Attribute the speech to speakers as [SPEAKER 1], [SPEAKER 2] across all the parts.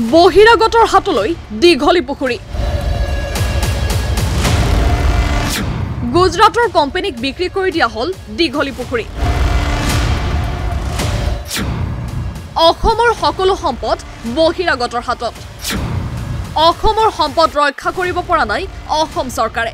[SPEAKER 1] বহিৰাগতৰ হাতলৈ দীঘলী পুখুৰী। গুজৰাটৰ কোম্পানীক বিক্ৰী কৰি দিয়া হ'ল দীঘলী পুখুৰী। অসমৰ সকলো সম্পদ বহিৰাগতৰ হাতত। অসমৰ সম্পদ ৰক্ষা কৰিব পৰা নাই অসম চৰকাৰে।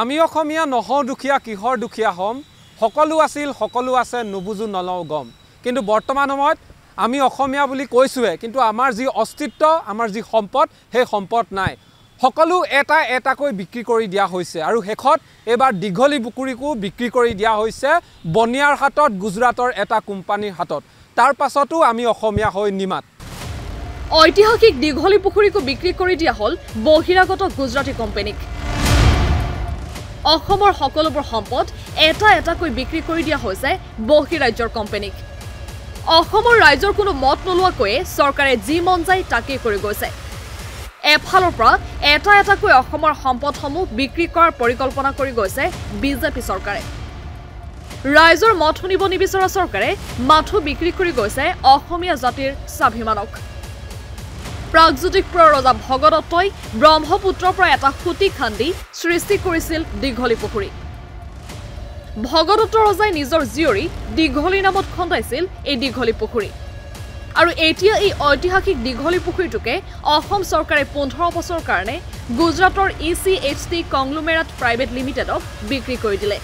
[SPEAKER 2] আমি অসমীয়া নহওঁ দুখীয়া কিহৰ দুখীয়া হ'ম? সকলো আছিল সকলো আছে নুবুজো নলওঁ গম। কিন্তু বৰ্তমান সময়ত আমি অসমীয়া বুলি কৈছোঁহে কিন্তু আমাৰ যি অস্তিত্ব আমাৰ যি সম্পদ সেই সম্পদ নাই। সকলো এটা এটাকৈ বিক্ৰী কৰি দিয়া হৈছে আৰু শেষত এইবাৰ দীঘলী পুখুৰীকো বিক্ৰী কৰি দিয়া হৈছে বনিয়াৰ হাতত গুজৰাটৰ এটা কোম্পানীৰ হাতত তাৰ পাছতো আমি অসমীয়া হৈ নিমাত।
[SPEAKER 1] ঐতিহাসিক দীঘলী পুখুৰীকো বিক্ৰী কৰি দিয়া হ'ল বহিৰাগত গুজৰাটী কোম্পানীক। অসমৰ সকলোবোৰ সম্পদ এটা এটাকৈ বিক্ৰী কৰি দিয়া হৈছে বহিৰাজ্যৰ কোম্পানীক। অসমৰ ৰাইজৰ কোনো মত নোলোৱাকৈয়ে চৰকাৰে যি মন যায় তাকেই কৰি গৈছে। এফালৰ পৰা এটা এটাকৈ অসমৰ সম্পদসমূহ বিক্ৰী কৰাৰ পৰিকল্পনা কৰি গৈছে বিজেপি চৰকাৰে। ৰাইজৰ মত শুনিব নিবিচৰা চৰকাৰে মাথো বিক্ৰী কৰি গৈছে অসমীয়া জাতিৰ স্বাভিমানক। প্ৰাগজ্যোতিষপুৰৰ ৰজা ভগদত্তই ব্ৰহ্মপুত্ৰৰ পৰা এটা সুঁতি খান্দি সৃষ্টি কৰিছিল দীঘলী পুখুৰী। ভগদত্ত ৰজাই নিজৰ জীয়ৰী দীঘলী নামত খন্দাইছিল এই দীঘলী পুখুৰী। আৰু এতিয়া এই ঐতিহাসিক দীঘলী পুখুৰীটোকে অসম চৰকাৰে পোন্ধৰ বছৰৰ কাৰণে গুজৰাটৰ E C H T conglomerate private লিমিটেডক বিক্ৰী কৰি দিলে।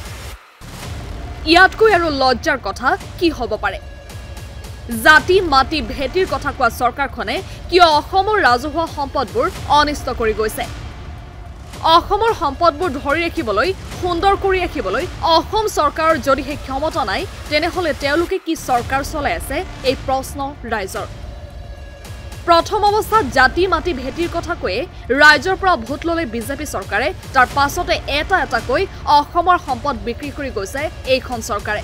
[SPEAKER 1] ইয়াতকৈ আৰু লজ্জাৰ কথা কি হ'ব পাৰে? জাতি মাটি ভেটিৰ কথা কোৱা চৰকাৰখনে কিয় অসমৰ ৰাজহুৱা সম্পদবোৰ অনিষ্ট কৰি গৈছে? অসমৰ সম্পদবোৰ ধৰি ৰাখিবলৈ সুন্দৰ কৰি ৰাখিবলৈ অসম চৰকাৰৰ যদিহে ক্ষমতা নাই তেনেহ'লে তেওঁলোকে কি চৰকাৰ চলাই আছে? এই প্ৰশ্ন ৰাইজৰ। প্ৰথম অৱস্থাত জাতি মাটি ভেটিৰ কথা কৈয়ে ৰাইজৰ পৰা ভোট ল'লে বিজেপি চৰকাৰে তাৰ পাছতে এটা এটাকৈ অসমৰ সম্পদ বিক্ৰী কৰি গৈছে এইখন চৰকাৰে।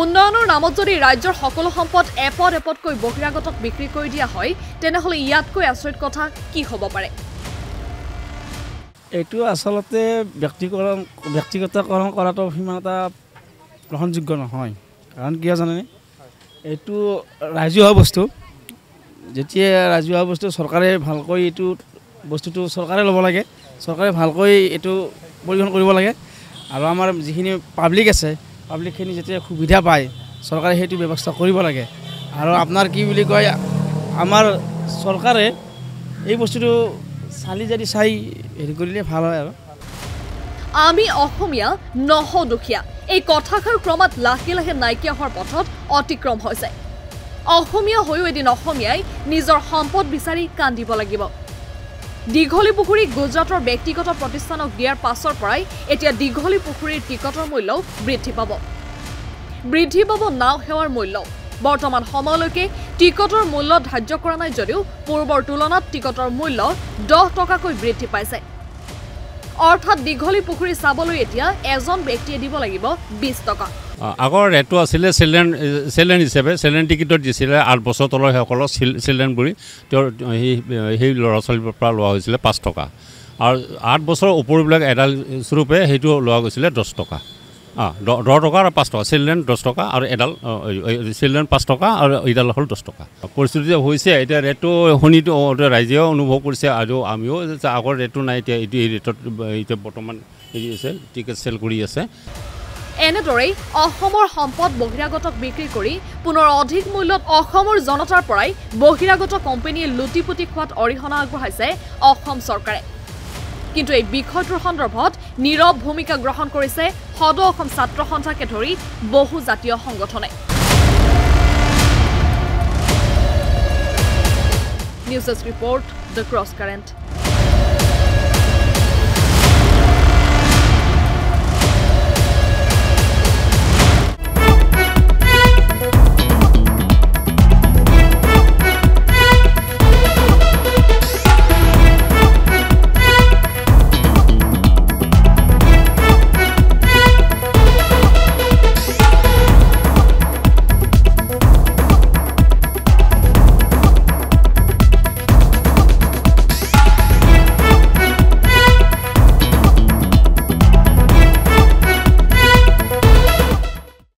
[SPEAKER 1] উন্নয়নৰ নামত যদি ৰাজ্যৰ সকলো সম্পদ এপদ এপদকৈ বহিৰাগতক বিক্ৰী কৰি দিয়া হয় তেনেহ'লে ইয়াতকৈ আচৰিত কথা কি হ'ব পাৰে?
[SPEAKER 3] এইটো আচলতে ব্যক্তিকৰণ ব্যক্তিগতকৰণ কৰাটো সিমান এটা গ্ৰহণযোগ্য নহয়। কাৰণ কিয় জানেনে? এইটো ৰাজহুৱা বস্তু। যেতিয়া ৰাজহুৱা বস্তু চৰকাৰে ভালকৈ এইটো বস্তুটো চৰকাৰে ল'ব লাগে। চৰকাৰে ভালকৈ এইটো পৰিৱেশন কৰিব লাগে। আৰু আমাৰ যিখিনি পাব্লিক আছে পাব্লিকখিনি যেতিয়া সুবিধা পায় চৰকাৰে সেইটো ব্যৱস্থা কৰিব লাগে। আৰু আপোনাৰ কি বুলি কয় আমাৰ চৰকাৰে এই বস্তুটো চালি জাৰি চাই হেৰি কৰিলে ভাল হয় আৰু।
[SPEAKER 1] আমি অসমীয়া নহওঁ দুখীয়া এই কথাষাৰ ক্ৰমাৎ লাহে লাহে নাইকিয়া হোৱাৰ পথত অতিক্ৰম হৈছে। অসমীয়া হৈও এদিন অসমীয়াই নিজৰ সম্পদ বিচাৰি কান্দিব লাগিব। দীঘলী পুখুৰী গুজৰাটৰ ব্যক্তিগত প্ৰতিষ্ঠানক দিয়াৰ পাছৰ পৰাই এতিয়া দীঘলী পুখুৰীৰ টিকটৰ মূল্যও বৃদ্ধি পাব। বৃদ্ধি পাব নাও সেৱাৰ মূল্যও। বৰ্তমান সময়লৈকে টিকটৰ মূল্য ধাৰ্য কৰা নাই যদিও পূৰ্বৰ তুলনাত টিকটৰ মূল্য দহ টকাকৈ বৃদ্ধি পাইছে। অৰ্থাৎ দীঘলী পুখুৰী চাবলৈ এতিয়া এজন ব্যক্তিয়ে দিব লাগিব বিছ টকা।
[SPEAKER 4] আগৰ ৰেটটো আছিলে চিলড্ৰেন চিলড্ৰেন হিচাপে চিলড্ৰেন টিকেটত দিছিলে আঠ বছৰ তলৰ সেইসকলক চিল চিলড্ৰেন বুলি। তেওঁৰ সেই ল'ৰা ছোৱালীৰ পৰা লোৱা হৈছিলে পাঁচ টকা। আৰু আঠ বছৰৰ ওপৰবিলাক এডাল স্বৰূপে সেইটো লোৱা গৈছিলে দহ টকা। অঁ দহ টকা আৰু পাঁচ টকা চিলড্ৰেন দহ টকা আৰু এডাল চিলড্ৰেন পাঁচ টকা আৰু এইডাল হ'ল দহ টকা। পৰিস্থিতি হৈছে এতিয়া ৰেটটো এতিয়া ৰাইজেও অনুভৱ কৰিছে আৰু আমিও আগৰ ৰেটটো নাই এতিয়া এইটো এই ৰেটত এতিয়া বৰ্তমান হেৰি আছে টিকেট চেল কৰি আছে।
[SPEAKER 1] এনেদৰেই অসমৰ সম্পদ বহিৰাগতক বিক্ৰী কৰি পুনৰ অধিক মূল্যত অসমৰ জনতাৰ পৰাই বহিৰাগত কোম্পানীয়ে লুটি পুটি খোৱাত অৰিহণা আগবঢ়াইছে অসম চৰকাৰে। কিন্তু এই বিষয়টোৰ সন্দৰ্ভত নীৰৱ ভূমিকা গ্ৰহণ কৰিছে সদৌ অসম ছাত্ৰ সন্থাকে ধৰি বহু জাতীয় সংগঠনে। News desk report the cross current.